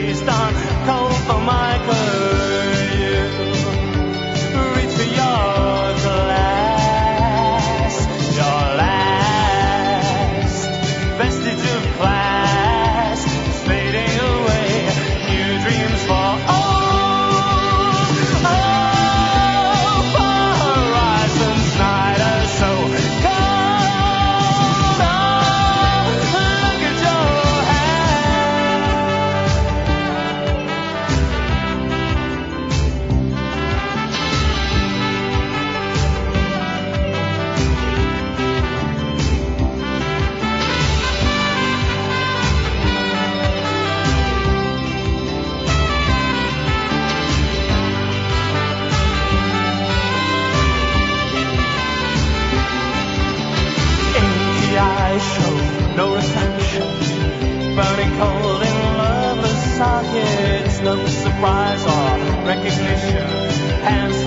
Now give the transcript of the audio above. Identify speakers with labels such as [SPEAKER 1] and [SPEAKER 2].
[SPEAKER 1] based on coal for my you Reach for your glass, your last vestige of class is fading away. New dreams for old. show no reception. Burning cold in loveless sockets, no surprise or recognition. Hands